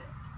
it.